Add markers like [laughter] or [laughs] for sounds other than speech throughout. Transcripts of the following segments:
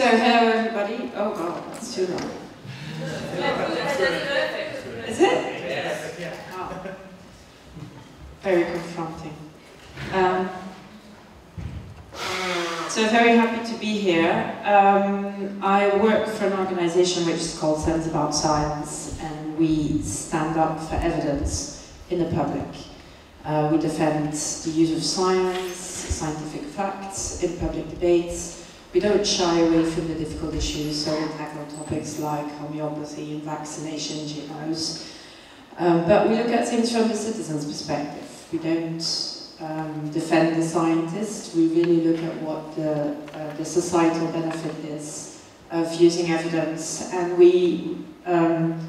So, hello everybody. Oh god, that's too long. Is it? Yes. Oh. Very confronting. Um, so very happy to be here. Um, I work for an organization which is called Sense About Science and we stand up for evidence in the public. Uh, we defend the use of science, scientific facts in public debates, we don't shy away from the difficult issues, so we tackle topics like homeopathy and vaccination GMOs. Um, but we look at things from the citizen's perspective. We don't um, defend the scientists, we really look at what the, uh, the societal benefit is of using evidence, and we, um,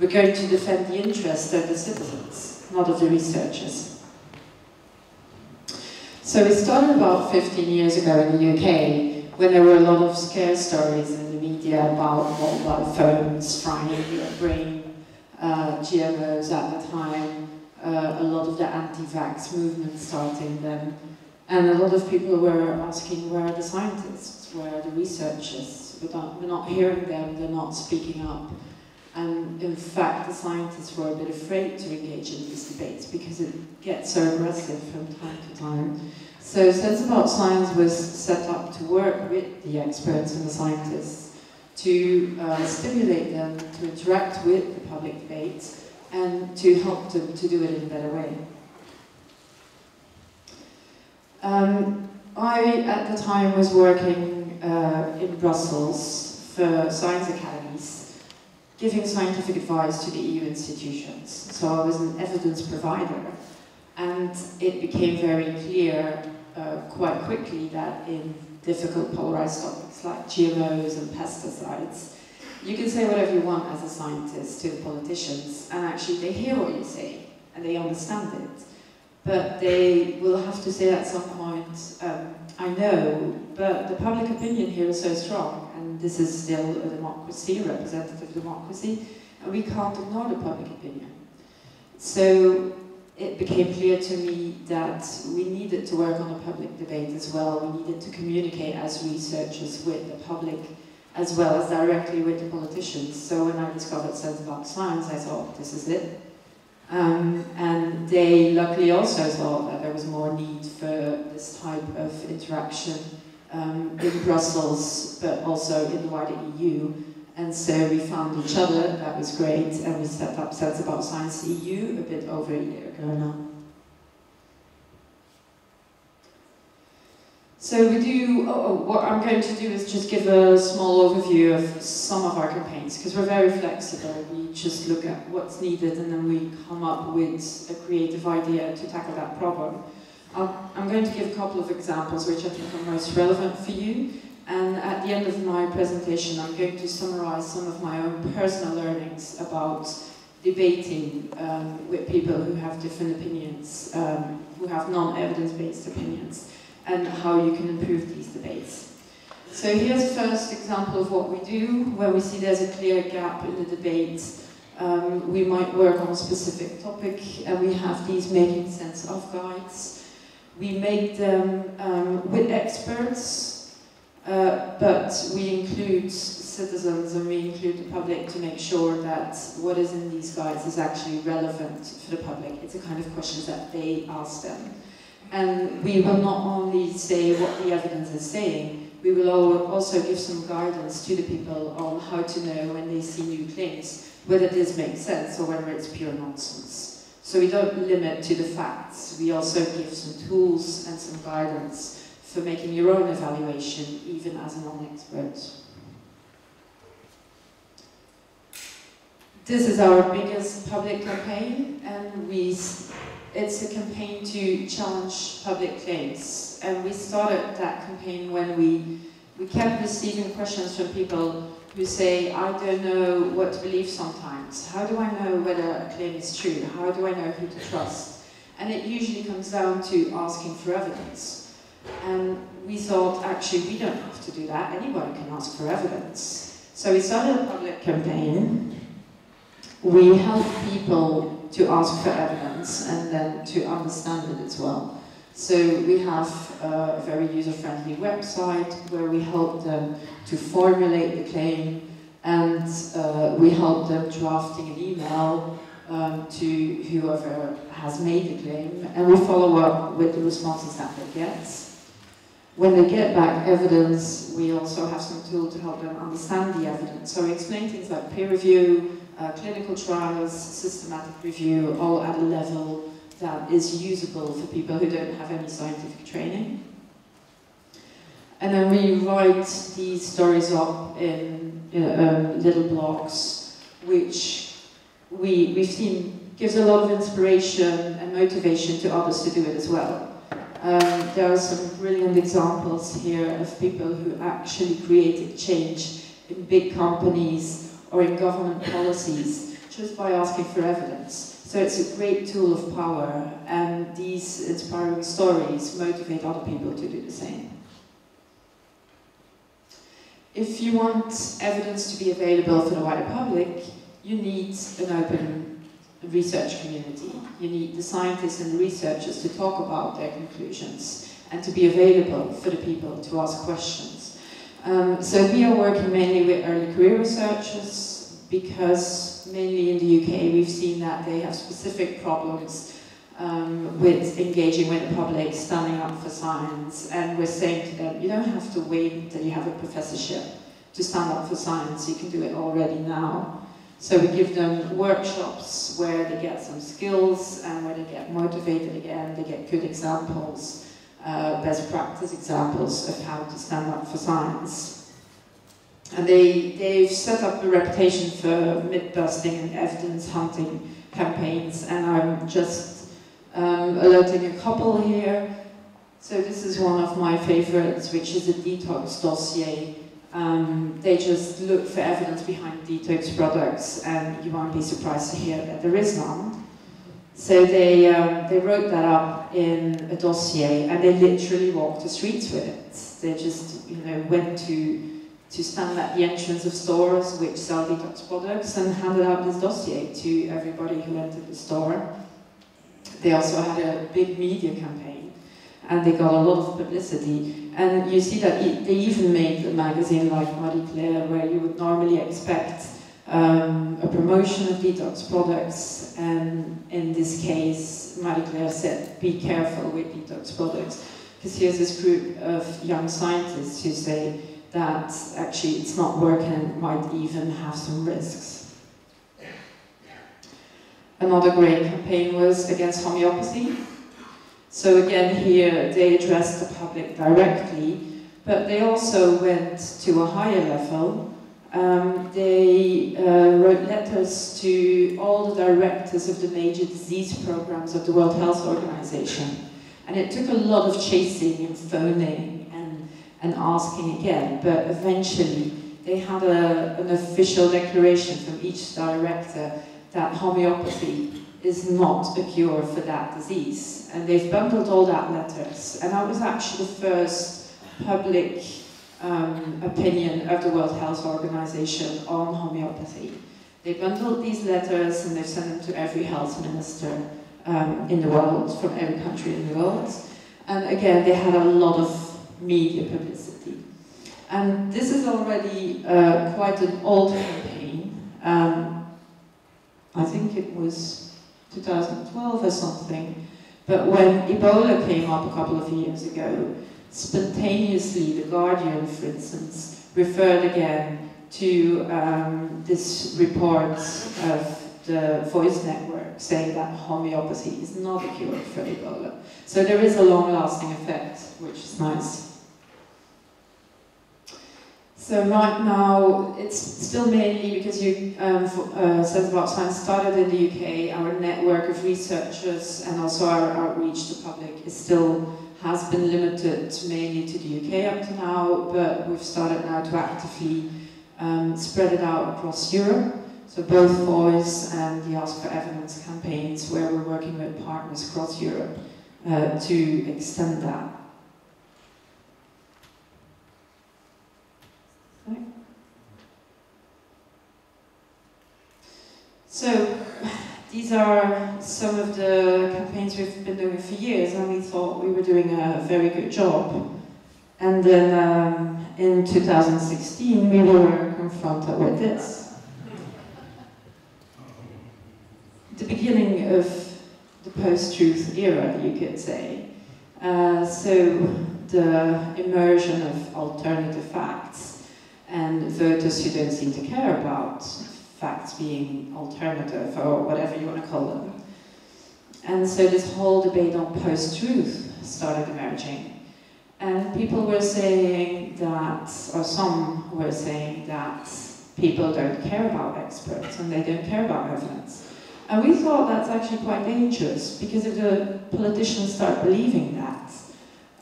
we're going to defend the interests of the citizens, not of the researchers. So we started about 15 years ago in the UK, when there were a lot of scare stories in the media about mobile phones frying your brain, uh, GMOs at the time, uh, a lot of the anti-vax movement starting then, and a lot of people were asking where are the scientists, where are the researchers, we're not, we're not hearing them, they're not speaking up. And in fact, the scientists were a bit afraid to engage in these debates because it gets so aggressive from time to time. So Sense About Science was set up to work with the experts and the scientists to uh, stimulate them to interact with the public debate and to help them to do it in a better way. Um, I, at the time, was working uh, in Brussels for science academies, giving scientific advice to the EU institutions. So I was an evidence provider, and it became very clear uh, quite quickly that in difficult polarized topics like GMOs and pesticides, you can say whatever you want as a scientist to the politicians, and actually they hear what you say and they understand it. But they will have to say at some point, um, I know, but the public opinion here is so strong, and this is still a democracy, representative democracy, and we can't ignore the public opinion. So it became clear to me that we needed to work on a public debate as well. We needed to communicate as researchers with the public as well as directly with the politicians. So when I discovered Sense Science, I thought, this is it. Um, and they luckily also thought that there was more need for this type of interaction um, in Brussels, but also in the wider EU. And so we found each other, that was great, and we set up Sense About Science EU a bit over a year ago now. So we do, oh, oh, what I'm going to do is just give a small overview of some of our campaigns, because we're very flexible. We just look at what's needed and then we come up with a creative idea to tackle that problem. Um, I'm going to give a couple of examples which I think are most relevant for you, and at the end of my presentation, I'm going to summarize some of my own personal learnings about debating um, with people who have different opinions, um, who have non-evidence-based opinions, and how you can improve these debates. So here's the first example of what we do, where we see there's a clear gap in the debate. Um, we might work on a specific topic, and we have these making sense of guides. We make them um, with experts, Uh, but we include citizens and we include the public to make sure that what is in these guides is actually relevant for the public. It's the kind of questions that they ask them. And we will not only say what the evidence is saying, we will also give some guidance to the people on how to know when they see new claims, whether this makes sense or whether it's pure nonsense. So we don't limit to the facts. We also give some tools and some guidance for making your own evaluation, even as a non-expert. This is our biggest public campaign, and we it's a campaign to challenge public claims. And we started that campaign when we, we kept receiving questions from people who say, I don't know what to believe sometimes. How do I know whether a claim is true? How do I know who to trust? And it usually comes down to asking for evidence. And we thought, actually, we don't have to do that. Anyone can ask for evidence. So we started a public campaign. We help people to ask for evidence and then to understand it as well. So we have a very user-friendly website where we help them to formulate the claim and uh, we help them drafting an email um, to whoever has made the claim and we follow up with the responses that they get. When they get back evidence, we also have some tool to help them understand the evidence. So we explain things like peer review, uh, clinical trials, systematic review, all at a level that is usable for people who don't have any scientific training. And then we write these stories up in you know, um, little blocks, which we, we've seen gives a lot of inspiration and motivation to others to do it as well. Um, there are some brilliant examples here of people who actually created change in big companies or in government policies just by asking for evidence. So it's a great tool of power and these inspiring stories motivate other people to do the same. If you want evidence to be available for the wider public, you need an open research community. You need the scientists and researchers to talk about their conclusions and to be available for the people to ask questions. Um, so we are working mainly with early career researchers because mainly in the UK we've seen that they have specific problems um, with engaging with the public, standing up for science, and we're saying to them, you don't have to wait until you have a professorship to stand up for science, you can do it already now. So we give them workshops where they get some skills and where they get motivated again, they get good examples, uh, best practice examples of how to stand up for science. And they, they've set up a reputation for myth-busting and evidence hunting campaigns, and I'm just um, alerting a couple here. So this is one of my favorites, which is a detox dossier. Um, they just look for evidence behind detox products, and you won't be surprised to hear that there is none. So they, um, they wrote that up in a dossier, and they literally walked the streets with it. They just, you know, went to to stand at the entrance of stores which sell detox products and handed out this dossier to everybody who entered the store. They also had a big media campaign and they got a lot of publicity. And you see that they even made a magazine like Marie Claire where you would normally expect um, a promotion of detox products and in this case Marie Claire said be careful with detox products because here's this group of young scientists who say that actually it's not working and might even have some risks. Another great campaign was against homeopathy. So again here they addressed the public directly, but they also went to a higher level. Um, they uh, wrote letters to all the directors of the major disease programs of the World Health Organization. And it took a lot of chasing and phoning and, and asking again, but eventually they had a, an official declaration from each director that homeopathy is not a cure for that disease. And they've bundled all that letters. And that was actually the first public um, opinion of the World Health Organization on homeopathy. They bundled these letters and they've sent them to every health minister um, in the world, from every country in the world. And again, they had a lot of media publicity. And this is already uh, quite an old campaign. Um, I think it was 2012 or something, but when Ebola came up a couple of years ago, spontaneously The Guardian, for instance, referred again to um, this report of the Voice Network saying that homeopathy is not a cure for Ebola. So there is a long-lasting effect, which is nice. So right now, it's still mainly because you, um, uh, About Science started in the UK, our network of researchers and also our outreach to public is still has been limited mainly to the UK up to now, but we've started now to actively um, spread it out across Europe. So both Voice and the Ask for Evidence campaigns where we're working with partners across Europe uh, to extend that. So these are some of the campaigns we've been doing for years, and we thought we were doing a very good job. And then um, in 2016, we were confronted with this. The beginning of the post-truth era, you could say. Uh, so the immersion of alternative facts and voters who don't seem to care about facts being alternative or whatever you want to call them. And so this whole debate on post-truth started emerging. And people were saying that, or some were saying that people don't care about experts and they don't care about evidence. And we thought that's actually quite dangerous because if the politicians start believing that,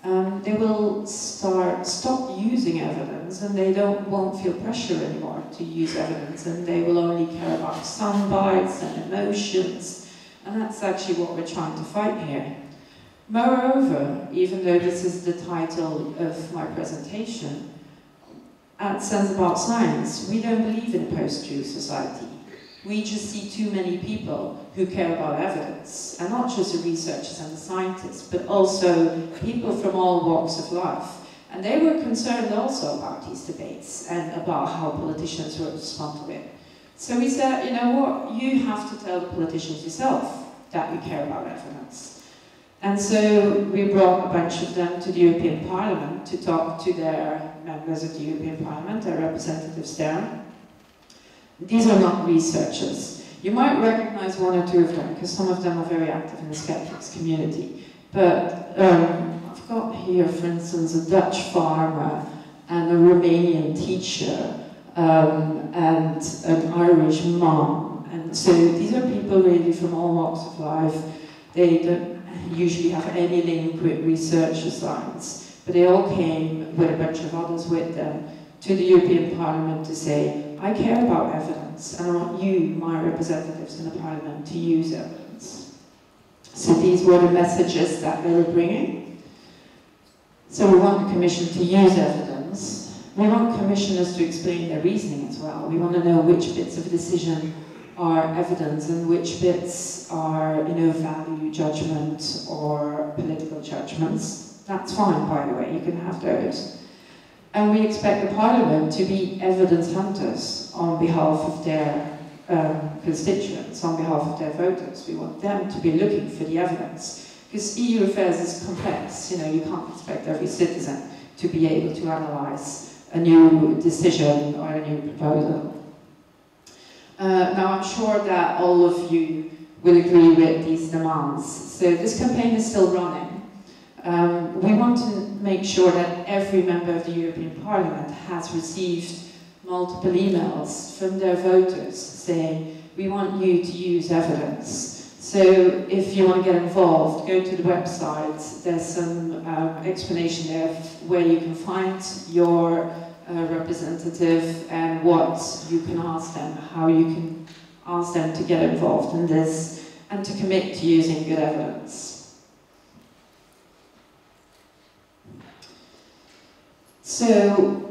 um, they will start stop using evidence and they don't won't feel pressure anymore to use evidence and they will only care about sound bites and emotions and that's actually what we're trying to fight here. Moreover, even though this is the title of my presentation, at Sense About Science, we don't believe in a post-truth society. We just see too many people who care about evidence, and not just the researchers and the scientists, but also people from all walks of life. And they were concerned also about these debates and about how politicians would respond to it. So we said, you know what, you have to tell the politicians yourself that you care about evidence. And so we brought a bunch of them to the European Parliament to talk to their members of the European Parliament, their representatives there. These are not researchers. You might recognize one or two of them, because some of them are very active in the skeptics community. But um, I've got here, for instance, a Dutch farmer and a Romanian teacher um, and an Irish mom. And so these are people really from all walks of life. They don't usually have any link with research or science, but they all came with a bunch of others with them to the European Parliament to say, I care about evidence and I want you, my representatives in the Parliament, to use evidence. So these were the messages that they were bringing. So we want the Commission to use evidence. We want commissioners to explain their reasoning as well. We want to know which bits of decision are evidence and which bits are, you know, value judgment or political judgments. That's fine, by the way, you can have those. And we expect the Parliament to be evidence hunters on behalf of their um, constituents, on behalf of their voters. We want them to be looking for the evidence. Because EU affairs is complex, you know, you can't expect every citizen to be able to analyse a new decision or a new proposal. Uh, now I'm sure that all of you will agree with these demands. So this campaign is still running. Um, we want to make sure that every member of the European Parliament has received multiple emails from their voters saying, we want you to use evidence. So if you want to get involved, go to the website. There's some um, explanation there of where you can find your uh, representative and what you can ask them, how you can ask them to get involved in this and to commit to using good evidence. So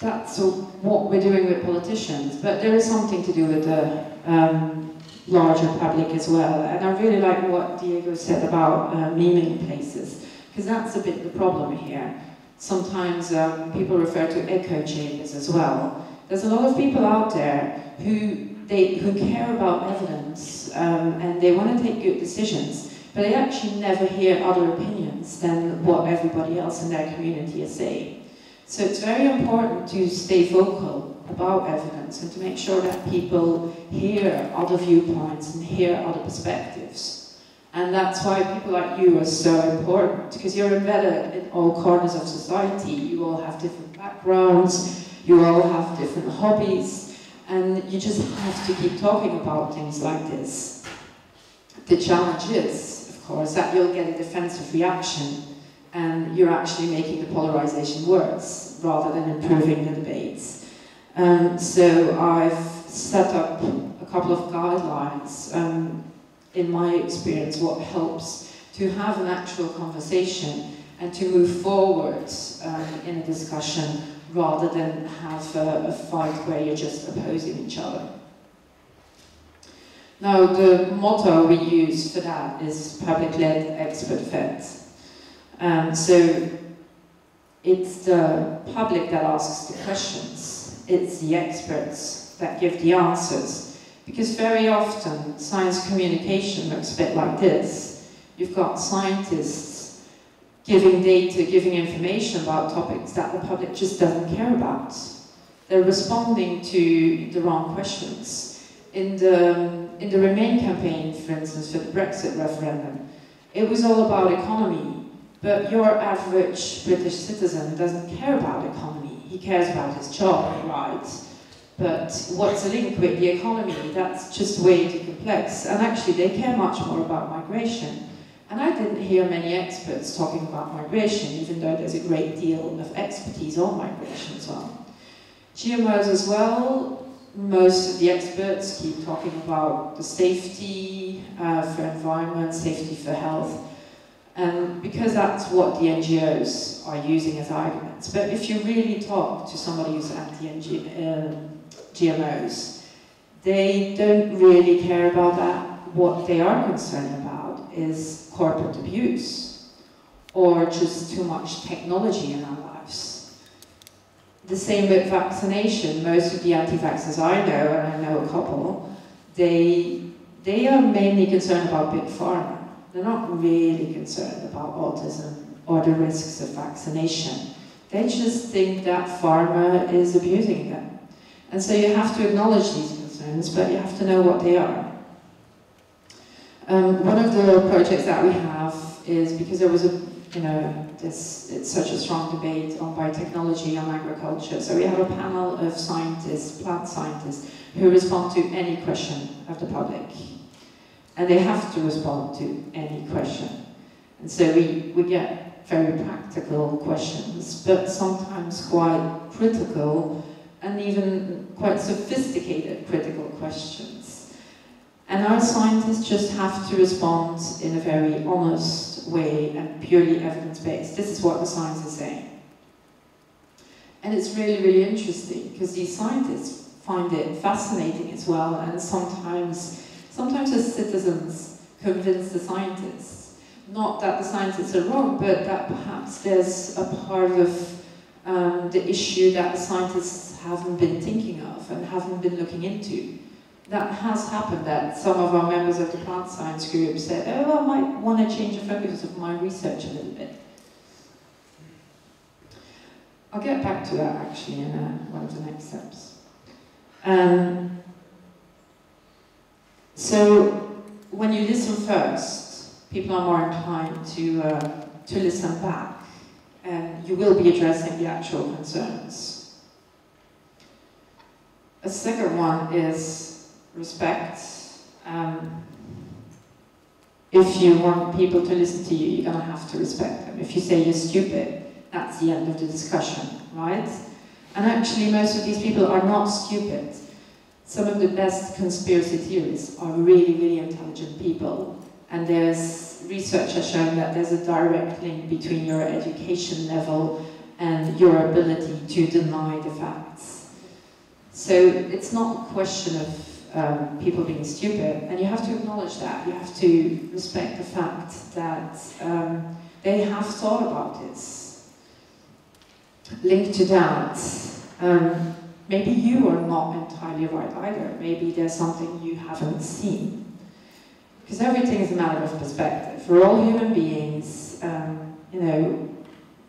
that's what we're doing with politicians, but there is something to do with the um, larger public as well. And I really like what Diego said about uh, memeing places, because that's a bit the problem here. Sometimes um, people refer to echo chambers as well. There's a lot of people out there who they who care about evidence um, and they want to take good decisions, but they actually never hear other opinions than what everybody else in their community is saying. So it's very important to stay vocal about evidence and to make sure that people hear other viewpoints and hear other perspectives. And that's why people like you are so important, because you're embedded in all corners of society. You all have different backgrounds, you all have different hobbies, and you just have to keep talking about things like this. The challenge is course, that you'll get a defensive reaction and you're actually making the polarization worse rather than improving the debates. Um, so I've set up a couple of guidelines. Um, in my experience, what helps to have an actual conversation and to move forward um, in a discussion rather than have a, a fight where you're just opposing each other. Now, the motto we use for that is public-led, expert-fed. Um, so it's the public that asks the questions. It's the experts that give the answers. Because very often, science communication looks a bit like this. You've got scientists giving data, giving information about topics that the public just doesn't care about. They're responding to the wrong questions. In the in the Remain campaign, for instance, for the Brexit referendum, it was all about economy. But your average British citizen doesn't care about economy. He cares about his job, right? But what's the link with the economy? That's just way too complex. And actually, they care much more about migration. And I didn't hear many experts talking about migration, even though there's a great deal of expertise on migration as well. GMOs as well, most of the experts keep talking about the safety uh, for environment, safety for health, and because that's what the NGOs are using as arguments. But if you really talk to somebody who's anti-GMOs, um, they don't really care about that. What they are concerned about is corporate abuse or just too much technology in our lives the same with vaccination. Most of the anti-vaxxers I know, and I know a couple, they, they are mainly concerned about big pharma. They're not really concerned about autism or the risks of vaccination. They just think that pharma is abusing them. And so you have to acknowledge these concerns, but you have to know what they are. Um, one of the projects that we have is because there was a you know, this, it's such a strong debate on biotechnology, on agriculture. So we have a panel of scientists, plant scientists, who respond to any question of the public. And they have to respond to any question. And so we, we get very practical questions, but sometimes quite critical and even quite sophisticated critical questions. And our scientists just have to respond in a very honest way and purely evidence-based. This is what the science is saying. And it's really, really interesting because these scientists find it fascinating as well and sometimes, sometimes as citizens convince the scientists. Not that the scientists are wrong, but that perhaps there's a part of um, the issue that the scientists haven't been thinking of and haven't been looking into that has happened that some of our members of the plant science group said, oh, I might want to change the focus of my research a little bit. I'll get back to that actually in uh, one of the next steps. Um, so when you listen first, people are more inclined to, uh, to listen back and you will be addressing the actual concerns. A second one is respect. Um, if you want people to listen to you, you're going to have to respect them. If you say you're stupid, that's the end of the discussion, right? And actually, most of these people are not stupid. Some of the best conspiracy theorists are really, really intelligent people. And there's research has shown that there's a direct link between your education level and your ability to deny the facts. So it's not a question of um, people being stupid, and you have to acknowledge that. You have to respect the fact that um, they have thought about this. Linked to that, um, maybe you are not entirely right either. Maybe there's something you haven't seen. Because everything is a matter of perspective. We're all human beings, um, you know,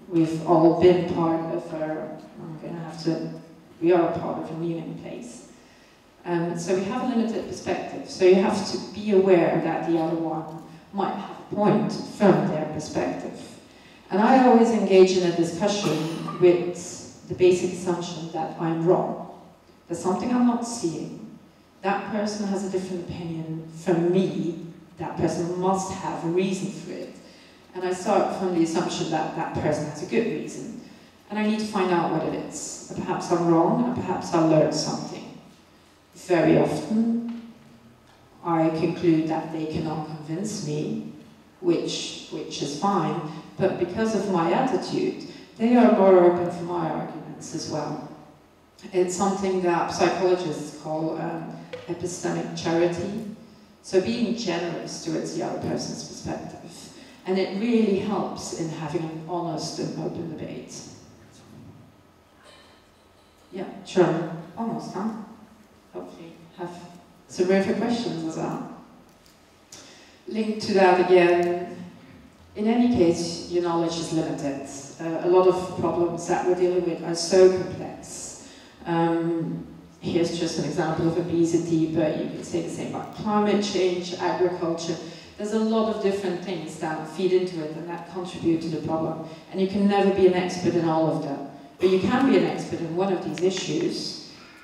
we've all been part of a, I'm going to have to, we are part of a living place. Um, so we have a limited perspective. So you have to be aware that the other one might have a point from their perspective. And I always engage in a discussion with the basic assumption that I'm wrong. There's something I'm not seeing. That person has a different opinion from me. That person must have a reason for it. And I start from the assumption that that person has a good reason. And I need to find out what it is. Perhaps I'm wrong, and perhaps I'll learn something very often I conclude that they cannot convince me, which, which is fine, but because of my attitude, they are more open for my arguments as well. It's something that psychologists call um, epistemic charity. So being generous towards the other person's perspective. And it really helps in having an honest and open debate. Yeah, sure. Almost, huh? Hopefully have some room for questions as well. Linked to that again, in any case, your knowledge is limited. Uh, a lot of problems that we're dealing with are so complex. Um, here's just an example of obesity, but you could say the same about climate change, agriculture. There's a lot of different things that feed into it and that contribute to the problem. And you can never be an expert in all of them. But you can be an expert in one of these issues,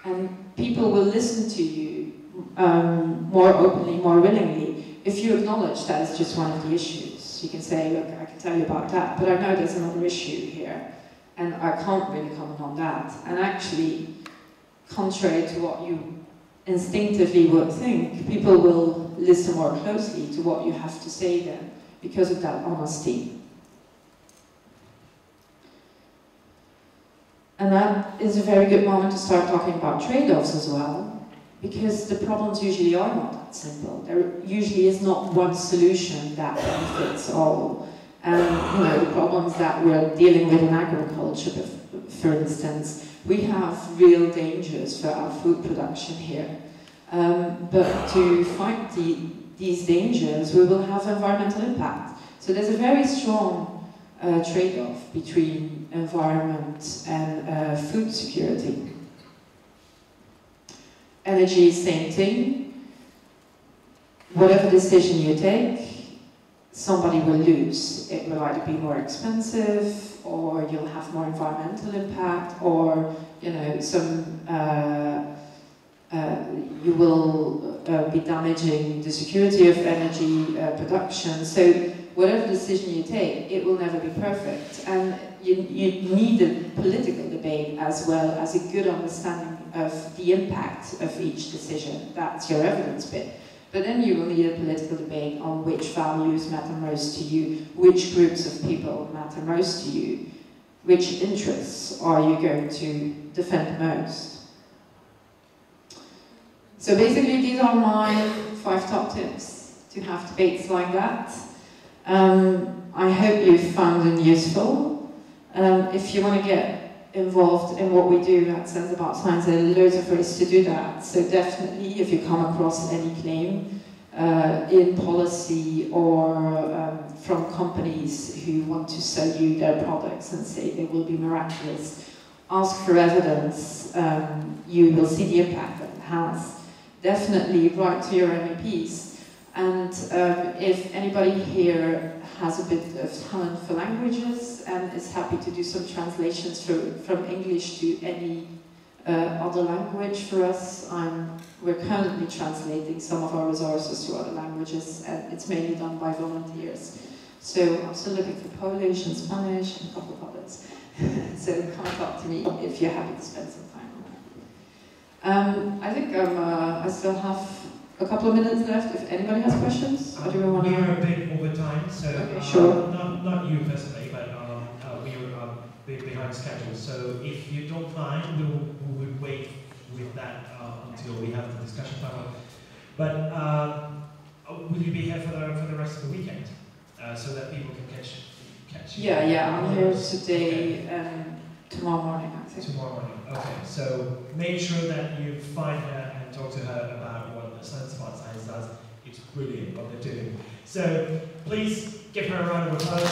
and people will listen to you um, more openly, more willingly, if you acknowledge that it's just one of the issues. You can say, look, I can tell you about that, but I know there's another issue here, and I can't really comment on that. And actually, contrary to what you instinctively would think, people will listen more closely to what you have to say then, because of that honesty. And that is a very good moment to start talking about trade-offs as well, because the problems usually are not that simple. There usually is not one solution that benefits all. And you know, the problems that we're dealing with in agriculture, for instance, we have real dangers for our food production here. Um, but to fight the, these dangers, we will have environmental impact. So there's a very strong uh, trade-off between environment and uh, food security. Energy, same thing. Whatever decision you take, somebody will lose. It will either be more expensive, or you'll have more environmental impact, or you know some uh, uh, you will uh, be damaging the security of energy uh, production. So whatever decision you take, it will never be perfect. And you, you need a political debate as well as a good understanding of the impact of each decision. That's your evidence bit. But then you will need a political debate on which values matter most to you, which groups of people matter most to you, which interests are you going to defend most. So basically these are my five top tips to have debates like that. Um, I hope you found them useful. Um, if you want to get involved in what we do at Sense About Science, there are loads of ways to do that. So definitely, if you come across any claim uh, in policy or um, from companies who want to sell you their products and say they will be miraculous, ask for evidence. Um, you will see the impact that it has. Definitely write to your MEPs and um, if anybody here has a bit of talent for languages and is happy to do some translations for, from English to any uh, other language for us, I'm, we're currently translating some of our resources to other languages and it's mainly done by volunteers. So I'm still looking for Polish and Spanish and a couple of others. [laughs] so come talk to me if you're happy to spend some time on that. Um, I think uh, I still have a couple of minutes left if anybody has questions. Or do we want to... We're a bit over time, so okay, sure. Uh, not, not you personally, but um, uh, we're um, behind schedule. So if you don't mind, we'll, we will wait with that uh, until we have the discussion panel. But um, uh, will you be here for the, for the rest of the weekend? Uh, so that people can catch, catch Yeah, yeah, I'm here today okay. and tomorrow morning, I think. Tomorrow morning, okay. So make sure that you find her and talk to her about Sense About Science does. It's brilliant what they're doing. So please give her a round of applause.